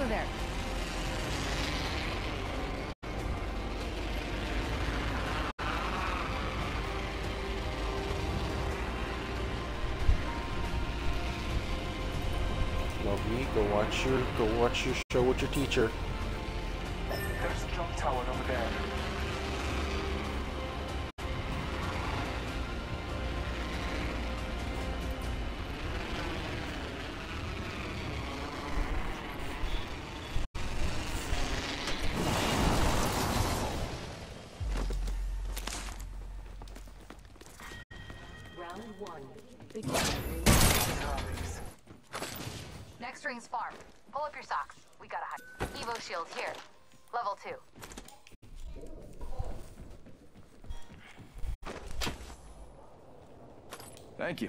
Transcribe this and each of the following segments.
go there. Lovely. Go watch your go watch your show with your teacher. There's a jump tower over there. Round one. Next ring's farm. Pull up your socks. We gotta hide. Evo shield here. Level two. Thank you.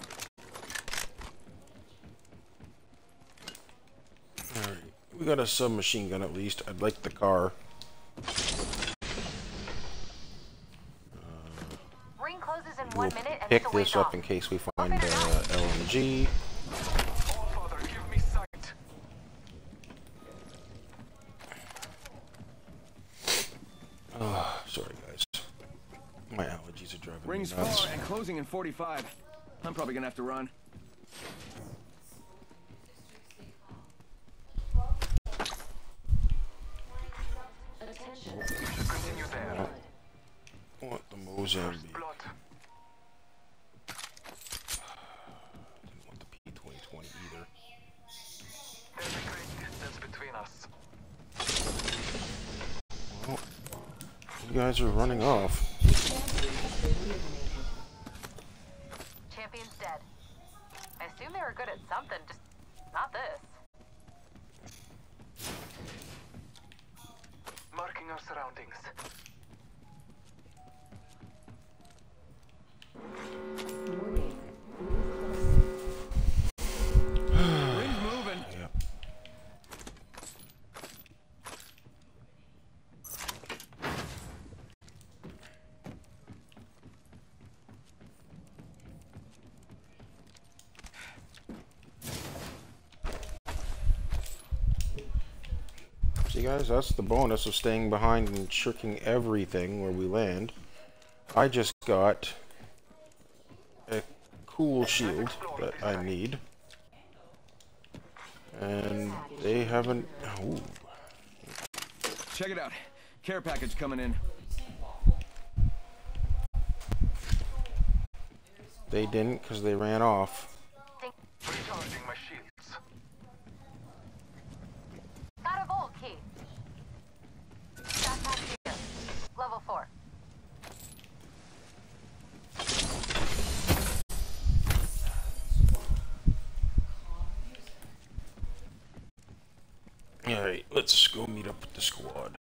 Alright. We got a submachine gun at least. I'd like the car. Pick it's a ways this up in case we find uh, LMG. All father, give me sight. Oh, sorry guys. My allergies are driving Rings me nuts. far and closing in 45. I'm probably gonna have to run. You guys are running off. Champion's dead. I assume they were good at something, just not this. Marking our surroundings. Guys, that's the bonus of staying behind and shirking everything where we land. I just got a cool shield that I need. And they haven't... Ooh. Check it out. Care package coming in. They didn't because they ran off. Recharging my shields. Got a vault key. Backpack here. Level four. Alright, let's go meet up with the squad.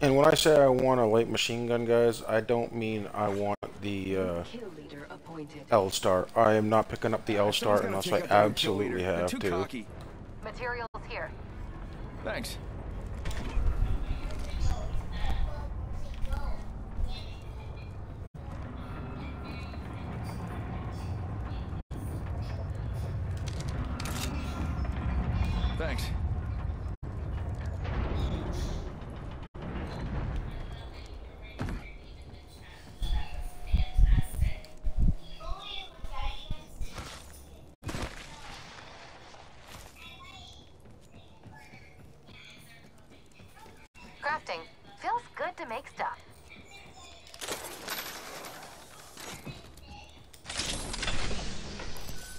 And when I say I want a light machine gun, guys, I don't mean I want the uh, Kill leader appointed. L star. I am not picking up the L star unless I take up our kill absolutely leader. They're have too to. Materials here. Thanks. Thanks. Crafting. Feels good to make stuff.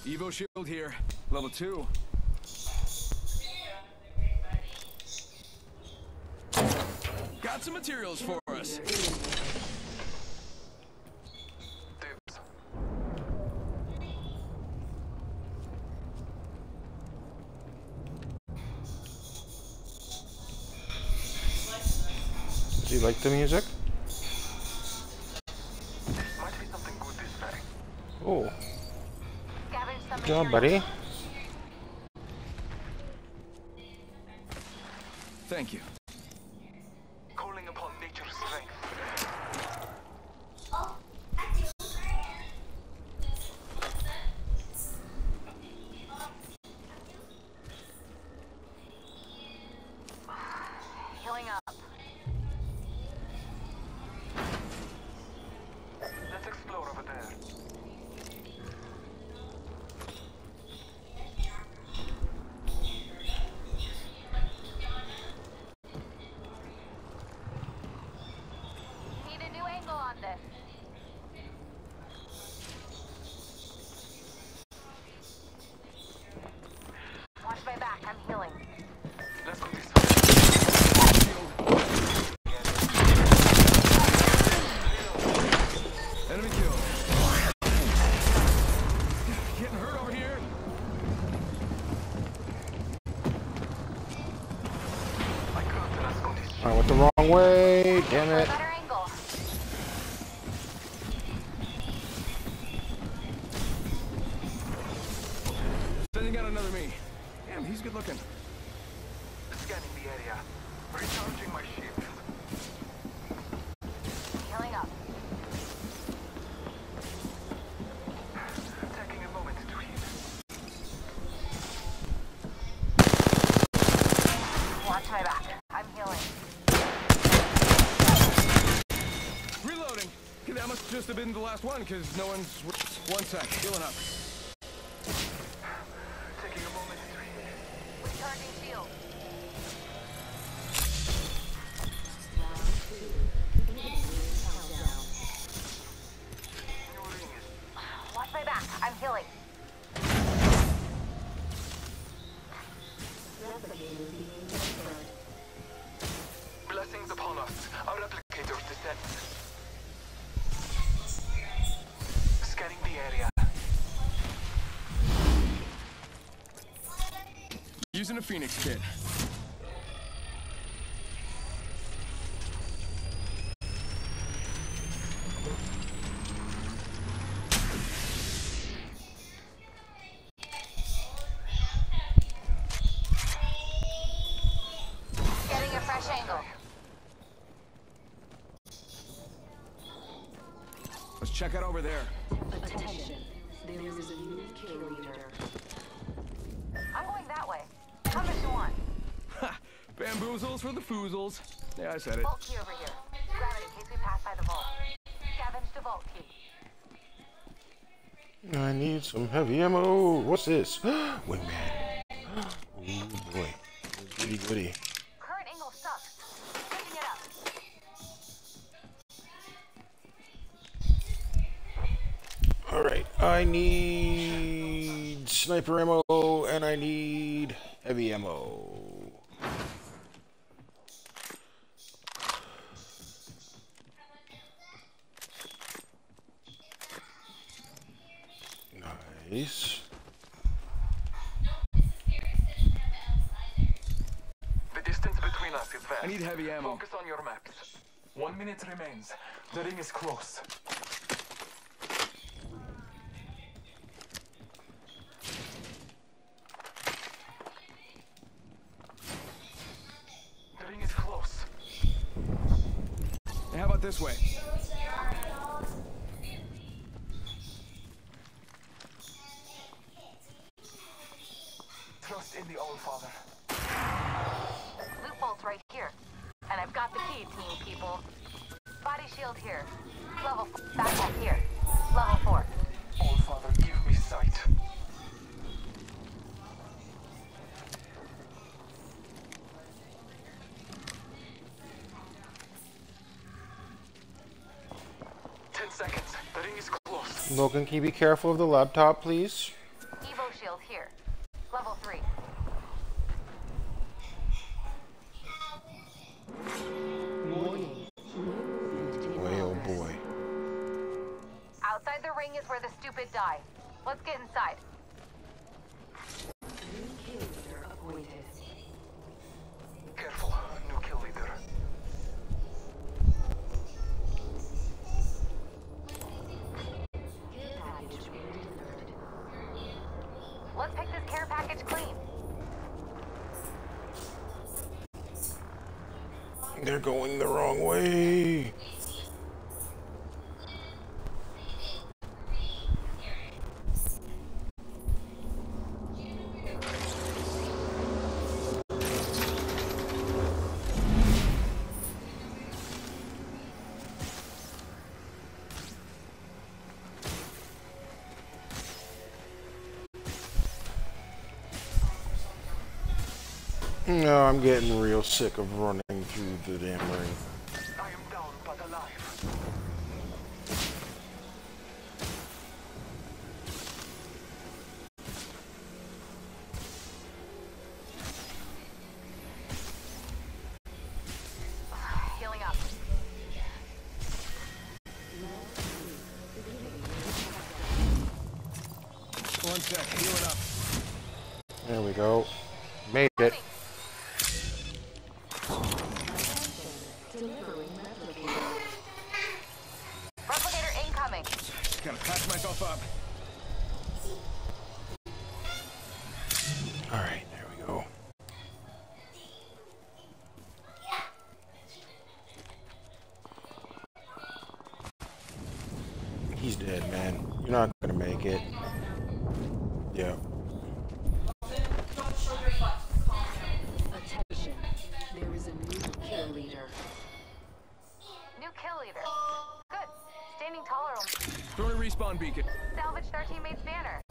Evo shield here. Level two. Got some materials for us. Does you like the music? Might be something good this way. Oh, good job, buddy. I went the wrong way. Damn it. Sending out another me. Damn, he's good looking. Scanning the area. Recharging must just have been the last one, because no one's... One sec. Healing up. Taking a moment to heal. Recharging shield. Round two. Countdown. New ring is Watch my back. I'm healing. Using a Phoenix kit. Getting a fresh angle. Let's check out over there. Bamboozles for the foozles. Yeah, I said it. Vault key over here. Grab it in case we pass by the vault. Scavenge the vault key. I need some heavy ammo. What's this? Wingman. Oh boy. Goody goody. Current angle sucks. Picking it up. Alright. I need sniper ammo and I need heavy ammo. Nice. The distance between us is vast. I need heavy ammo. Focus on your maps. One minute remains. The ring is close. The ring is close. How about this way? I've got the key, team people. Body shield here. Level four. Backpack here. Level four. All Father, give me sight. Ten seconds. The ring is close. Logan, can you be careful of the laptop, please? Stupid die. Let's get inside. New kill leader appointed. Careful, new kill leader. Care package being delivered. Let's pick this care package clean. They're going the wrong way. No, I'm getting real sick of running through the damn ring. I am down but alive. Healing up. One sec, healing up. There we go. Made it. Alright, there we go. He's dead, man. You're not gonna make it. Yeah. Attention. There is a new kill leader. New kill leader. Good. Standing taller Throwing a respawn beacon. salvage our teammate's banner.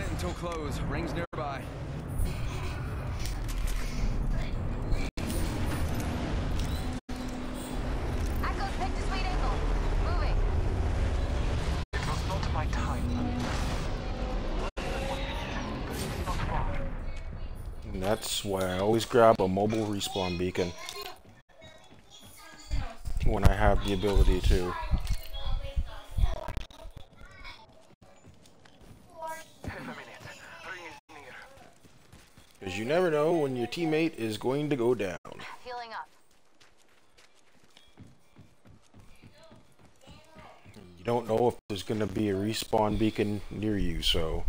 One minute until close. Rings nearby. Echo's picked a sweet angle. Moving. It was not my time. Not far. And that's why I always grab a mobile respawn beacon. When I have the ability to. You never know when your teammate is going to go down. Healing up. You don't know if there's going to be a respawn beacon near you, so.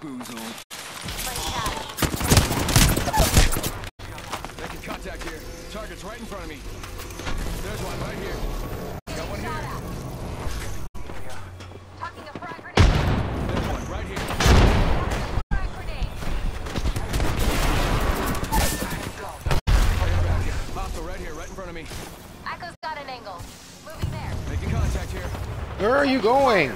Bamboozled. Making contact here. Target's right in front of me. There's one right here. Got one here. at. Tucking a frag grenade. There's one right here. Frag grenade. Right back here. Hostile right here, right in front of me. Echo's got an angle. Moving there. Making contact here. Where are you going?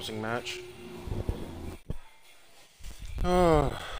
Promising match. Oh,